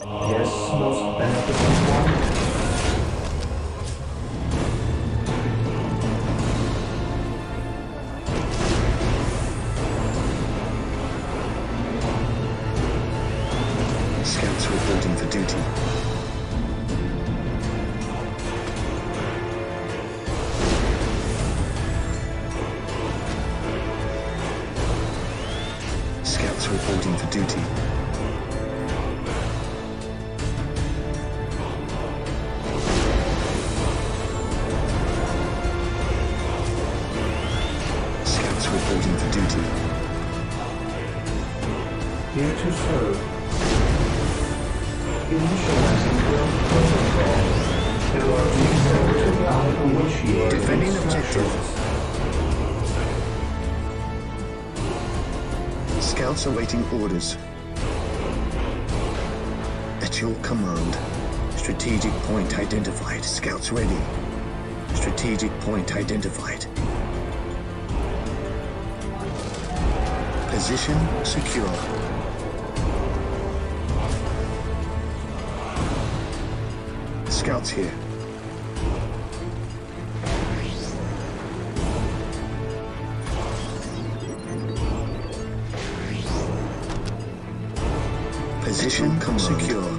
Yes, most beneficent one. Scouts awaiting orders. At your command. Strategic point identified. Scouts ready. Strategic point identified. Position secure. Scouts here. Position come secure.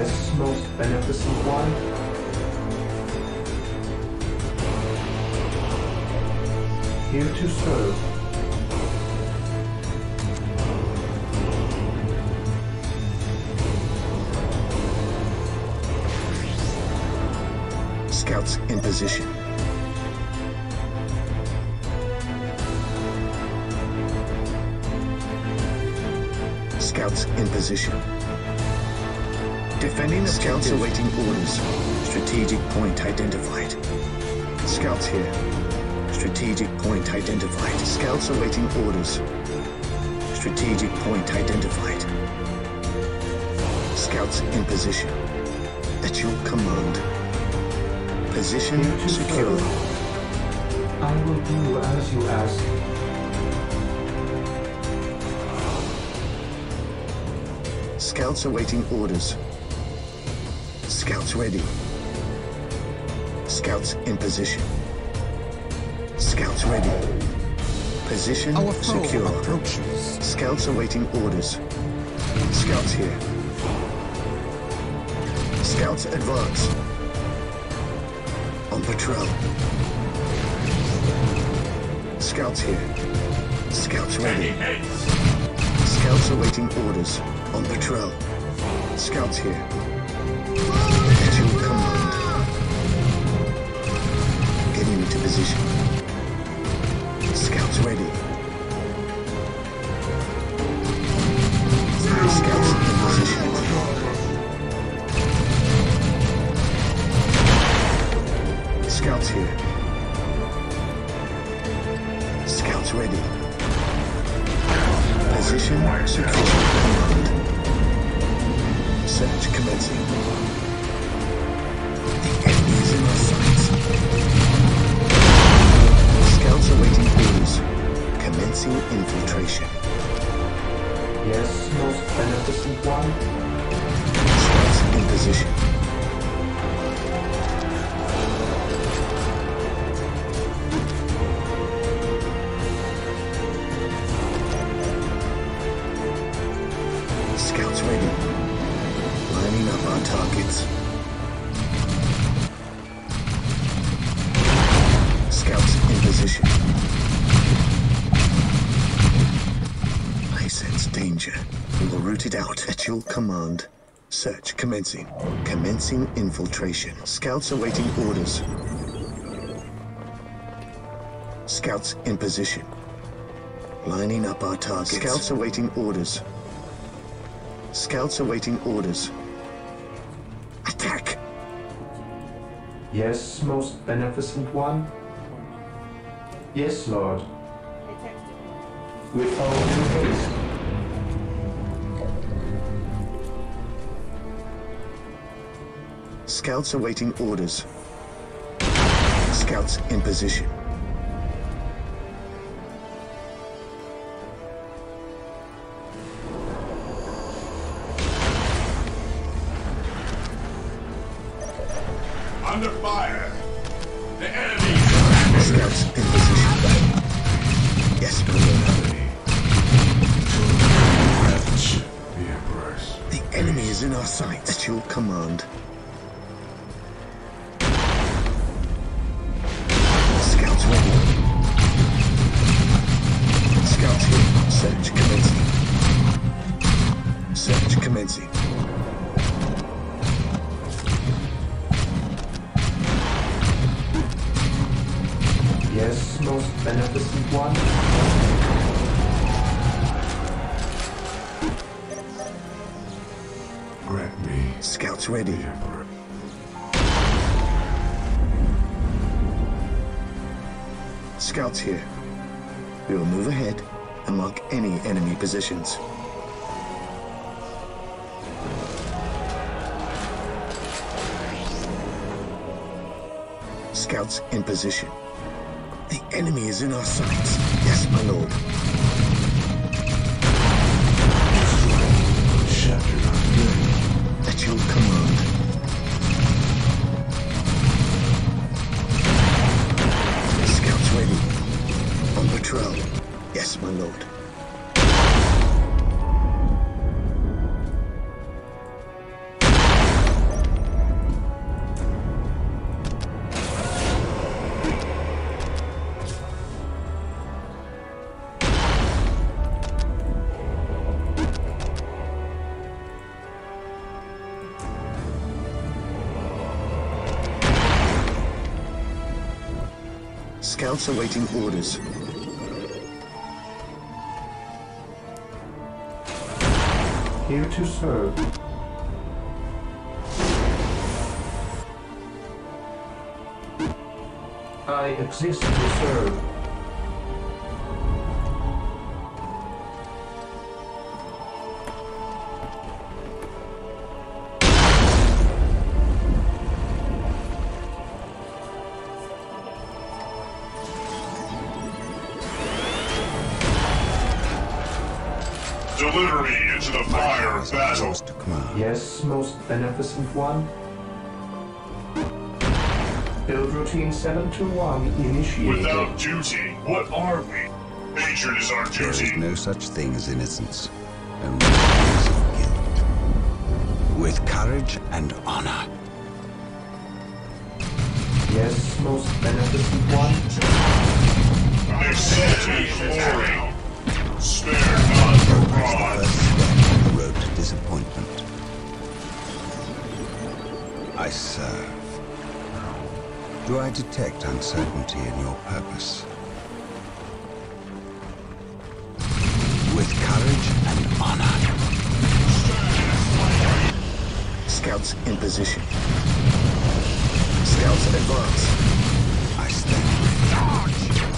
Yes, most beneficent one. Here to serve. Scouts in position. Scouts in position. Defending Scouts awaiting orders. Strategic point identified. Scouts here. Strategic point identified. Scouts awaiting orders. Strategic point identified. Scouts in position. At your command. Position secure. I will do as you ask. Scouts awaiting orders. Scouts ready. Scouts in position. Scouts ready. Position Our secure. approaches. Scouts awaiting orders. Scouts here. Scouts advance. On patrol. Scouts here. Scouts ready. Scouts awaiting orders. On patrol. Scouts here. Position. It out at your command. Search commencing. Commencing infiltration. Scouts awaiting orders. Scouts in position. Lining up our targets. Scouts awaiting orders. Scouts awaiting orders. Attack! Yes, most beneficent one? Yes, Lord. We follow in haste. Scouts awaiting orders. Scouts in position. Under fire! The enemy! Scouts in position. Yes, lord. The. The enemy is in our sights. At your command. Yes, most beneficent one? Grant me Scouts ready. Scouts here. We will move ahead and mark any enemy positions. Scouts in position. The enemy is in our sights. Yes, my lord. Shattered our day. At your command. Scouts ready. On patrol. Yes, my lord. Scouts awaiting orders. Here to serve. I exist to serve. Fire of battle. to command. Yes, most beneficent one? Build routine 721 initiated. Without duty, what are we? Hatred is our There is no such thing as innocence, only feelings of guilt. With courage and honor, Yes, most beneficent one? Exalted glory. Spare not the the disappointment. I serve. Do I detect uncertainty in your purpose? With courage and honor, Scouts in position. Scouts advance. I stand An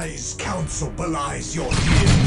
wise counsel belies your ears.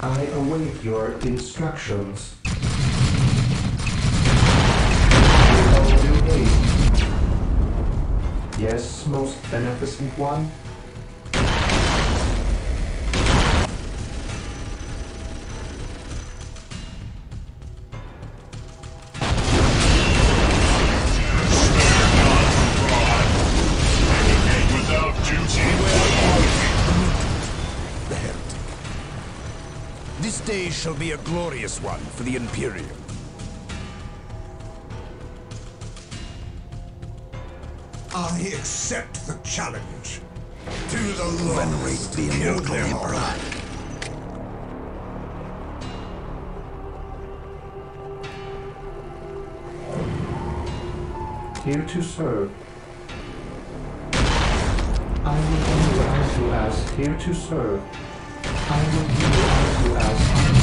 I await your instructions. Yes, most beneficent one. This day shall be a glorious one for the Imperium. I accept the challenge. To the Lord, venerate the immortal Emperor. Here to serve. I will recognize you as here to serve. I will Without